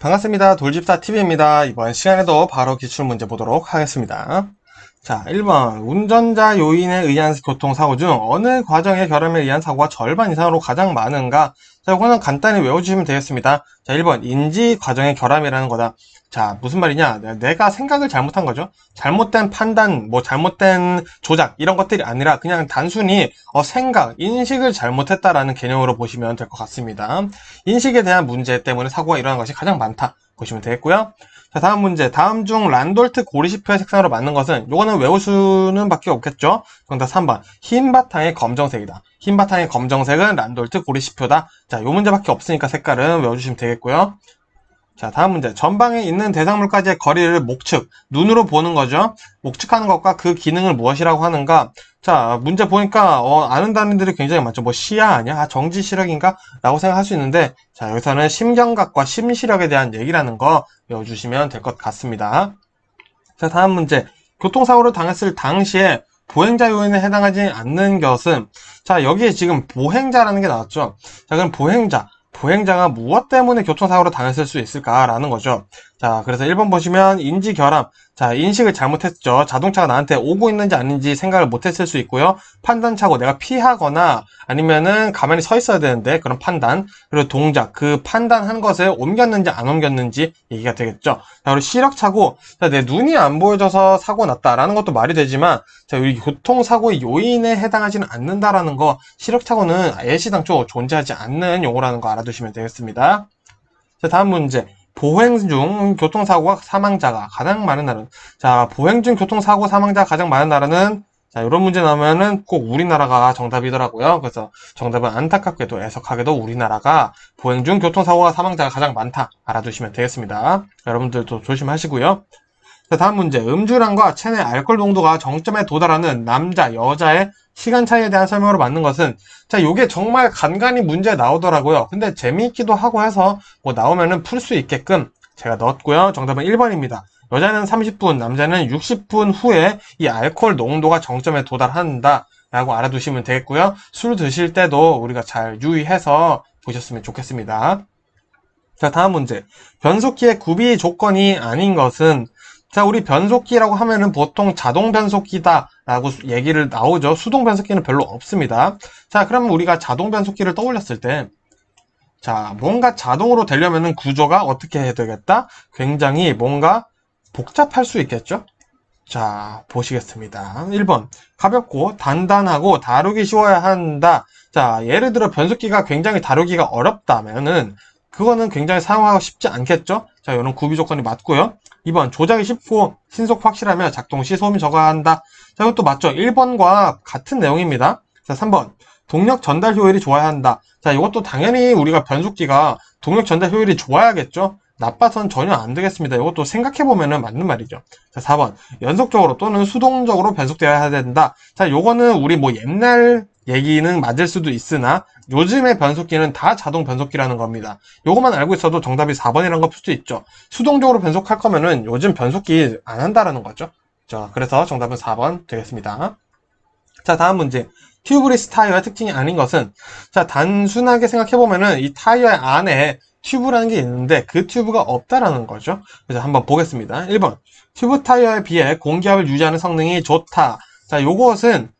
반갑습니다. 돌집사TV입니다. 이번 시간에도 바로 기출문제 보도록 하겠습니다. 자, 1번. 운전자 요인에 의한 교통사고 중 어느 과정의 결함에 의한 사고가 절반 이상으로 가장 많은가? 자, 이거는 간단히 외워주시면 되겠습니다. 자, 1번. 인지 과정의 결함이라는 거다. 자, 무슨 말이냐? 내가 생각을 잘못한 거죠. 잘못된 판단, 뭐 잘못된 조작 이런 것들이 아니라 그냥 단순히 어, 생각, 인식을 잘못했다라는 개념으로 보시면 될 것 같습니다. 인식에 대한 문제 때문에 사고가 일어난 것이 가장 많다 보시면 되겠고요. 자, 다음 문제. 다음 중 란돌트 고리시표의 색상으로 맞는 것은 요거는 외울 수는 밖에 없겠죠. 정답 3번. 흰 바탕의 검정색이다. 흰 바탕의 검정색은 란돌트 고리시표다. 자, 요 문제밖에 없으니까 색깔은 외워주시면 되겠고요. 자, 다음 문제. 전방에 있는 대상물까지의 거리를 목측, 눈으로 보는 거죠. 목측하는 것과 그 기능을 무엇이라고 하는가? 자, 문제 보니까 어, 아는 단어들이 굉장히 많죠. 뭐 시야 아니야? 아, 정지 시력인가? 라고 생각할 수 있는데 자, 여기서는 심경각과 심시력에 대한 얘기라는 거 외워주시면 될 것 같습니다. 자, 다음 문제. 교통사고를 당했을 당시에 보행자 요인에 해당하지 않는 것은 자, 여기에 지금 보행자라는 게 나왔죠. 자, 그럼 보행자. 보행자가 무엇 때문에 교통사고로 당했을 수 있을까라는 거죠. 자, 그래서 1번 보시면 인지 결함. 자, 인식을 잘못했죠. 자동차가 나한테 오고 있는지 아닌지 생각을 못했을 수 있고요. 판단차고 내가 피하거나 아니면은 가만히 서 있어야 되는데 그런 판단. 그리고 동작. 그 판단한 것을 옮겼는지 안 옮겼는지 얘기가 되겠죠. 자, 그리고 시력차고. 자, 내 눈이 안 보여져서 사고 났다라는 것도 말이 되지만 자, 우리 교통사고의 요인에 해당하지는 않는다라는 거 시력차고는 예시당초 존재하지 않는 용어라는 거 알아두시면 되겠습니다. 자, 다음 문제. 보행 중 교통사고가 사망자가 가장 많은 나라는 자 보행 중 교통사고 사망자가 가장 많은 나라는 자 이런 문제 나오면은 꼭 우리나라가 정답이더라고요. 그래서 정답은 안타깝게도 애석하게도 우리나라가 보행 중 교통사고가 사망자가 가장 많다 알아두시면 되겠습니다. 여러분들도 조심하시고요. 자 다음 문제. 음주량과 체내 알코올 농도가 정점에 도달하는 남자 여자의 시간 차이에 대한 설명으로 맞는 것은 자 요게 정말 간간히 문제 나오더라고요. 근데 재미있기도 하고 해서 뭐 나오면은 풀 수 있게끔 제가 넣었고요. 정답은 1번입니다. 여자는 30분 남자는 60분 후에 이 알코올 농도가 정점에 도달한다 라고 알아두시면 되겠고요. 술 드실 때도 우리가 잘 유의해서 보셨으면 좋겠습니다. 자 다음 문제. 변속기의 구비 조건이 아닌 것은 자, 우리 변속기라고 하면은 보통 자동 변속기다 라고 얘기를 나오죠. 수동 변속기는 별로 없습니다. 자, 그러면 우리가 자동 변속기를 떠올렸을 때 자, 뭔가 자동으로 되려면은 구조가 어떻게 해야 되겠다? 굉장히 뭔가 복잡할 수 있겠죠? 자, 보시겠습니다. 1번. 가볍고 단단하고 다루기 쉬워야 한다. 자, 예를 들어 변속기가 굉장히 다루기가 어렵다면은 그거는 굉장히 사용하기 쉽지 않겠죠? 자, 이런 구비 조건이 맞고요. 2번 조작이 쉽고 신속 확실하며 작동 시 소음이 적어한다. 자, 이것도 맞죠? 1번과 같은 내용입니다. 자, 3번 동력 전달 효율이 좋아야 한다. 자, 이것도 당연히 우리가 변속기가 동력 전달 효율이 좋아야겠죠? 나빠선 전혀 안 되겠습니다. 이것도 생각해보면 맞는 말이죠. 자, 4번. 연속적으로 또는 수동적으로 변속되어야 된다. 자, 요거는 우리 뭐 옛날 얘기는 맞을 수도 있으나 요즘의 변속기는 다 자동 변속기라는 겁니다. 요것만 알고 있어도 정답이 4번이라는 거풀수 있죠. 수동적으로 변속할 거면은 요즘 변속기 안 한다라는 거죠. 자, 그래서 정답은 4번 되겠습니다. 자, 다음 문제. 튜브리스 타이어의 특징이 아닌 것은 자, 단순하게 생각해 보면은 이 타이어 안에 튜브라는 게 있는데 그 튜브가 없다라는 거죠. 그래서 한번 보겠습니다. 1번. 튜브 타이어에 비해 공기압을 유지하는 성능이 좋다. 자, 요것은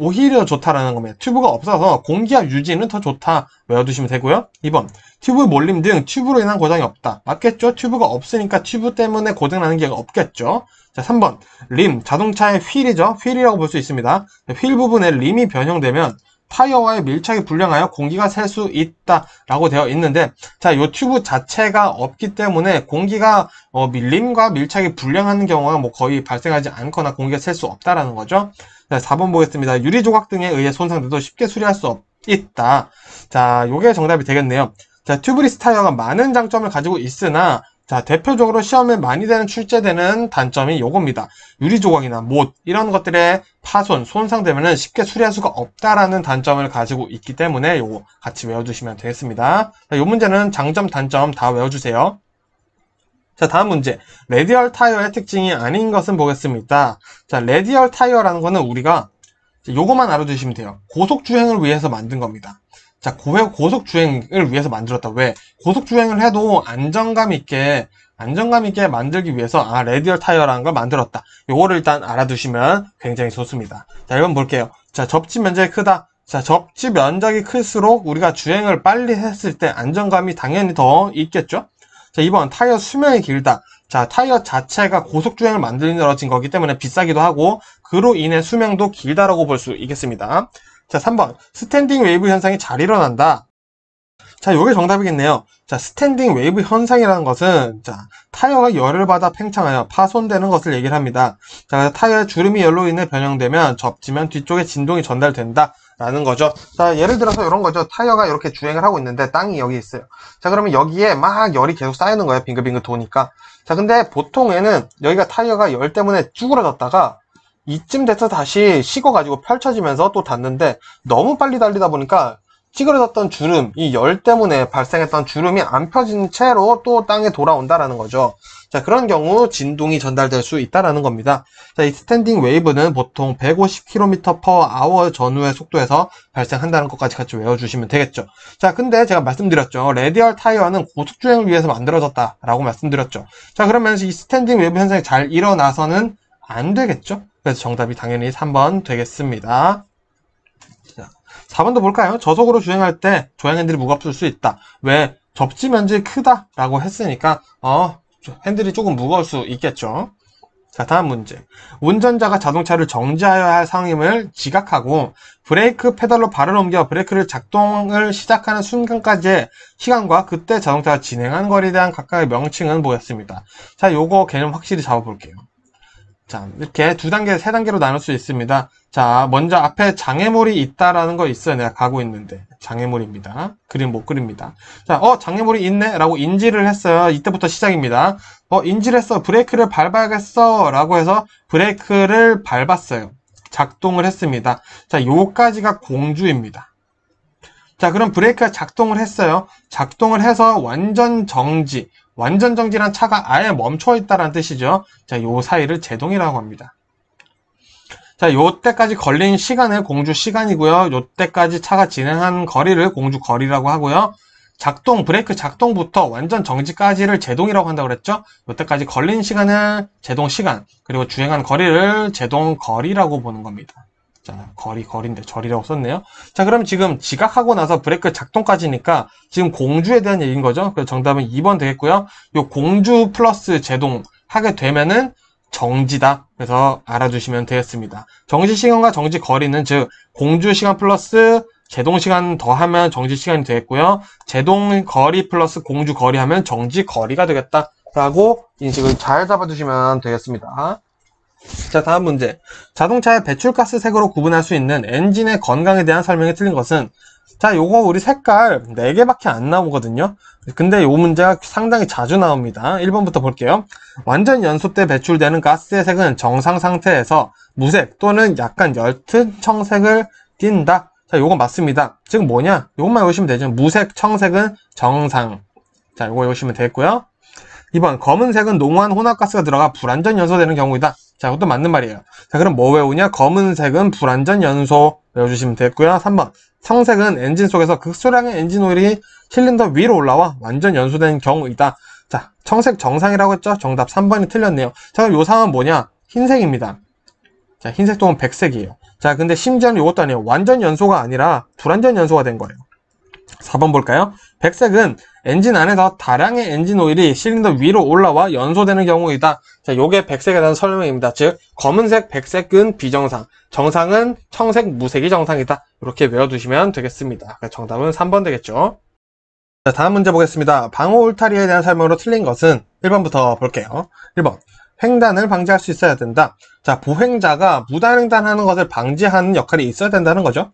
오히려 좋다라는 겁니다. 튜브가 없어서 공기압 유지는 더 좋다 외워두시면 되고요. 2번 튜브 몰림 등 튜브로 인한 고장이 없다. 맞겠죠? 튜브가 없으니까 튜브 때문에 고장나는 게 없겠죠. 자 3번 림 자동차의 휠이죠. 휠이라고 볼 수 있습니다. 휠 부분에 림이 변형되면 타이어와의 밀착이 불량하여 공기가 셀 수 있다 라고 되어 있는데 자, 이 튜브 자체가 없기 때문에 공기가 어, 림과 밀착이 불량하는 경우가 뭐 거의 발생하지 않거나 공기가 셀 수 없다라는 거죠. 자, 4번 보겠습니다. 유리 조각 등에 의해 손상돼도 쉽게 수리할 수 있다. 자, 요게 정답이 되겠네요. 자, 튜브리스 타이어가 많은 장점을 가지고 있으나 자, 대표적으로 시험에 많이 되는 출제되는 단점이 요겁니다. 유리 조각이나 못 이런 것들의 파손, 손상되면 쉽게 수리할 수가 없다라는 단점을 가지고 있기 때문에 요거 같이 외워두시면 되겠습니다. 자, 요 문제는 장점, 단점 다 외워주세요. 자, 다음 문제. 레디얼 타이어의 특징이 아닌 것은 보겠습니다. 자, 레디얼 타이어라는 거는 우리가 요것만 알아두시면 돼요. 고속 주행을 위해서 만든 겁니다. 자, 고, 고속 주행을 위해서 만들었다. 왜? 고속 주행을 해도 안정감 있게 안정감 있게 만들기 위해서 아 레디얼 타이어라는 걸 만들었다. 요거를 일단 알아두시면 굉장히 좋습니다. 자, 이건 볼게요. 자, 접지 면적이 크다. 자, 접지 면적이 클수록 우리가 주행을 빨리 했을 때 안정감이 당연히 더 있겠죠? 자, 2번 타이어 수명이 길다. 자, 타이어 자체가 고속 주행을 만들어진 거기 때문에 비싸기도 하고 그로 인해 수명도 길다라고 볼 수 있겠습니다. 자, 3번 standing wave 현상이 잘 일어난다. 자, 요게 정답이겠네요. 자, standing wave 현상이라는 것은 자, 타이어가 열을 받아 팽창하여 파손되는 것을 얘기를 합니다. 자, 타이어의 주름이 열로 인해 변형되면 접지면 뒤쪽에 진동이 전달된다. 라는 거죠. 자, 예를 들어서 이런 거죠. 타이어가 이렇게 주행을 하고 있는데 땅이 여기 있어요. 자, 그러면 여기에 막 열이 계속 쌓이는 거예요. 빙글빙글 도니까. 자, 근데 보통에는 여기가 타이어가 열 때문에 쭈그러졌다가 이쯤 돼서 다시 식어가지고 펼쳐지면서 또 닿는데 너무 빨리 달리다 보니까 찌그러졌던 주름, 이 열 때문에 발생했던 주름이 안 펴진 채로 또 땅에 돌아온다라는 거죠. 자, 그런 경우 진동이 전달될 수 있다라는 겁니다. 자, 이 standing wave는 보통 150km/h 전후의 속도에서 발생한다는 것까지 같이 외워주시면 되겠죠. 자, 근데 제가 말씀드렸죠. 레디얼 타이어는 고속주행을 위해서 만들어졌다라고 말씀드렸죠. 자, 그러면 이 standing wave 현상이 잘 일어나서는 안 되겠죠? 그래서 정답이 당연히 3번 되겠습니다. 4번도 볼까요? 저속으로 주행할 때 조향 핸들이 무거울 수 있다. 왜? 접지 면적이 크다라고 했으니까 어 핸들이 조금 무거울 수 있겠죠. 자 다음 문제 운전자가 자동차를 정지하여야 할 상황임을 지각하고 브레이크 페달로 발을 옮겨 브레이크를 작동을 시작하는 순간까지의 시간과 그때 자동차가 진행한 거리에 대한 각각의 명칭은 뭐였습니다. 자 요거 개념 확실히 잡아볼게요. 자, 이렇게 두 단계, 세 단계로 나눌 수 있습니다. 자, 먼저 앞에 장애물이 있다라는 거 있어요. 내가 가고 있는데. 장애물입니다. 그림 못 그립니다. 자, 어, 장애물이 있네? 라고 인지를 했어요. 이때부터 시작입니다. 어, 인지를 했어. 브레이크를 밟아야겠어. 라고 해서 브레이크를 밟았어요. 작동을 했습니다. 자, 요까지가 공주입니다. 자, 그럼 브레이크가 작동을 했어요. 작동을 해서 완전 정지. 완전 정지란 차가 아예 멈춰 있다는 뜻이죠. 자, 요 사이를 제동이라고 합니다. 자, 요 때까지 걸린 시간을 공주 시간이고요. 요 때까지 차가 진행한 거리를 공주 거리라고 하고요. 작동, 브레이크 작동부터 완전 정지까지를 제동이라고 한다고 그랬죠? 요 때까지 걸린 시간을 제동 시간, 그리고 주행한 거리를 제동 거리라고 보는 겁니다. 자, 거리, 거리인데 절이라고 썼네요. 자, 그럼 지금 지각하고 나서 브레이크 작동까지니까 지금 공주에 대한 얘기인 거죠. 그래서 정답은 2번 되겠고요. 요 공주 플러스 제동 하게 되면은 정지다. 그래서 알아두시면 되겠습니다. 정지 시간과 정지 거리는 즉 공주 시간 플러스 제동 시간 더하면 정지 시간이 되겠고요. 제동 거리 플러스 공주 거리 하면 정지 거리가 되겠다라고 인식을 잘 잡아두시면 되겠습니다. 자, 다음 문제. 자동차의 배출가스 색으로 구분할 수 있는 엔진의 건강에 대한 설명이 틀린 것은 자, 요거 우리 색깔 4개밖에 안 나오거든요. 근데 요 문제가 상당히 자주 나옵니다. 1번부터 볼게요. 완전 연소 때 배출되는 가스의 색은 정상 상태에서 무색 또는 약간 옅은 청색을 띈다. 자, 요거 맞습니다. 즉 뭐냐? 요것만 외우시면 되죠. 무색, 청색은 정상. 자, 요거 외우시면 되겠고요. 2번 검은색은 농후한 혼합가스가 들어가 불안전 연소되는 경우이다. 자, 그것도 맞는 말이에요. 자, 그럼 뭐 외우냐? 검은색은 불안전 연소 외워주시면 되겠고요. 3번. 청색은 엔진 속에서 극소량의 엔진 오일이 실린더 위로 올라와 완전 연소된 경우이다. 자, 청색 정상이라고 했죠? 정답 3번이 틀렸네요. 자, 그럼 요 상은 뭐냐? 흰색입니다. 자, 흰색 또는 백색이에요. 자, 근데 심지어는 이것도 아니에요. 완전 연소가 아니라 불완전 연소가 된 거예요. 4번 볼까요? 백색은 엔진 안에서 다량의 엔진 오일이 실린더 위로 올라와 연소되는 경우이다. 자, 요게 백색에 대한 설명입니다. 즉, 검은색, 백색은 비정상, 정상은 청색, 무색이 정상이다. 이렇게 외워두시면 되겠습니다. 정답은 3번 되겠죠. 자, 다음 문제 보겠습니다. 방호 울타리에 대한 설명으로 틀린 것은 1번부터 볼게요. 1번. 횡단을 방지할 수 있어야 된다. 자, 보행자가 무단횡단하는 것을 방지하는 역할이 있어야 된다는 거죠.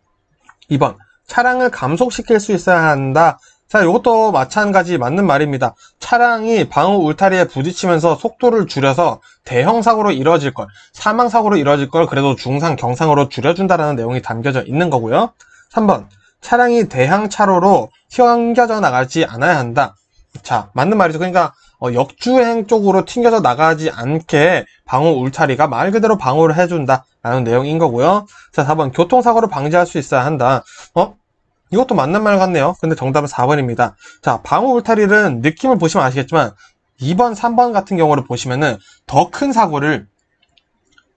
2번. 차량을 감속시킬 수 있어야 한다. 자, 이것도 마찬가지 맞는 말입니다. 차량이 방어 울타리에 부딪히면서 속도를 줄여서 대형 사고로 이루어질 걸, 사망 사고로 이루어질 걸 그래도 중상, 경상으로 줄여준다라는 내용이 담겨져 있는 거고요. 3번, 차량이 대항 차로로 튕겨져 나가지 않아야 한다. 자, 맞는 말이죠. 그러니까 어, 역주행 쪽으로 튕겨져 나가지 않게 방어 울타리가 말 그대로 방어를 해준다 라는 내용인 거고요. 자, 4번 교통사고를 방지할 수 있어야 한다. 어? 이것도 맞는 말 같네요. 근데 정답은 4번입니다. 자, 방어 울타리는 느낌을 보시면 아시겠지만 2번, 3번 같은 경우를 보시면은 더 큰 사고를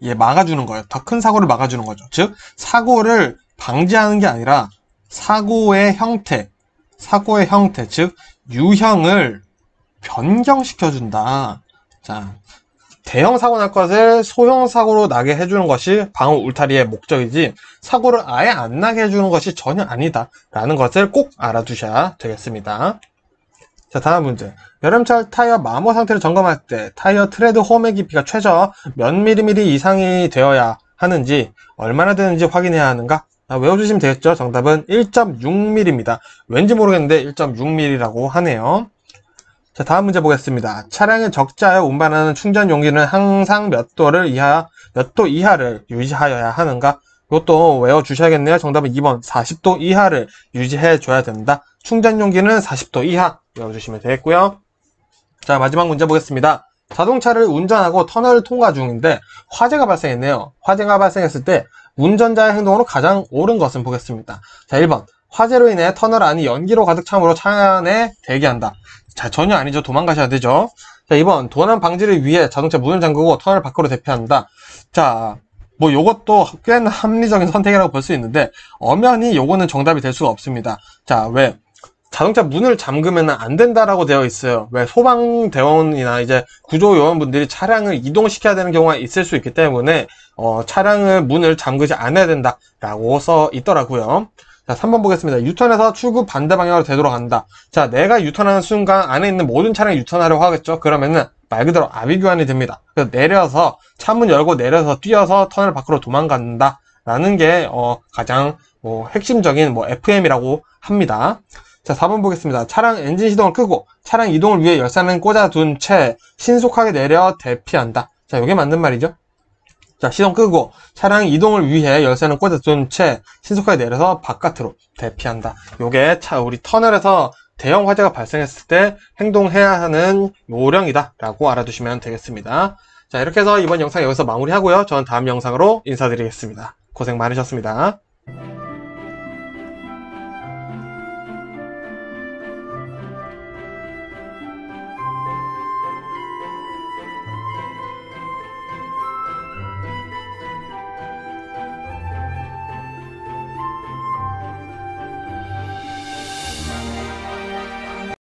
예, 막아주는 거예요. 더 큰 사고를 막아주는 거죠. 즉, 사고를 방지하는 게 아니라 사고의 형태, 사고의 형태, 즉, 유형을 변경시켜준다. 자, 대형 사고 날 것을 소형 사고로 나게 해주는 것이 방어 울타리의 목적이지 사고를 아예 안 나게 해주는 것이 전혀 아니다. 라는 것을 꼭 알아두셔야 되겠습니다. 자, 다음 문제. 여름철 타이어 마모 상태를 점검할 때 타이어 트레드 홈의 깊이가 최저 몇 미리미리 이상이 되어야 하는지 얼마나 되는지 확인해야 하는가? 아, 외워주시면 되겠죠? 정답은 1.6mm입니다. 왠지 모르겠는데 1.6mm라고 하네요. 자, 다음 문제 보겠습니다. 차량을 적재하여 운반하는 충전 용기는 항상 몇 도를 이하, 몇 도 이하를 유지하여야 하는가? 이것도 외워주셔야겠네요. 정답은 2번 40도 이하를 유지해줘야 된다. 충전 용기는 40도 이하 외워주시면 되겠고요. 자, 마지막 문제 보겠습니다. 자동차를 운전하고 터널을 통과 중인데 화재가 발생했네요. 화재가 발생했을 때 운전자의 행동으로 가장 옳은 것은 보겠습니다. 자, 1번. 화재로 인해 터널 안이 연기로 가득 참으로 차 안에 대기한다. 자, 전혀 아니죠. 도망가셔야 되죠. 자, 2번. 도난 방지를 위해 자동차 문을 잠그고 터널 밖으로 대피한다. 자, 뭐 요것도 꽤나 합리적인 선택이라고 볼 수 있는데 엄연히 요거는 정답이 될 수가 없습니다. 자, 왜? 자동차 문을 잠그면 안 된다라고 되어 있어요. 왜 소방대원이나 이제 구조요원분들이 차량을 이동시켜야 되는 경우가 있을 수 있기 때문에 어, 차량을 문을 잠그지 않아야 된다라고 써 있더라고요. 자, 3번 보겠습니다. 유턴해서 출구 반대 방향으로 되돌아간다. 자, 내가 유턴하는 순간 안에 있는 모든 차량이 유턴하려고 하겠죠? 그러면은 말 그대로 아비규환이 됩니다. 그래서 내려서 차문 열고 내려서 뛰어서 터널 밖으로 도망간다. 라는 게 어, 가장 뭐 핵심적인 뭐 FM이라고 합니다. 자, 4번 보겠습니다. 차량 엔진 시동을 끄고 차량 이동을 위해 열쇠는 꽂아둔 채 신속하게 내려 대피한다. 자, 이게 맞는 말이죠. 자, 시동 끄고 차량 이동을 위해 열쇠는 꽂아둔 채 신속하게 내려서 바깥으로 대피한다. 요게 차 우리 터널에서 대형 화재가 발생했을 때 행동해야 하는 요령이다 라고 알아두시면 되겠습니다. 자, 이렇게 해서 이번 영상 여기서 마무리하고요. 저는 다음 영상으로 인사드리겠습니다. 고생 많으셨습니다.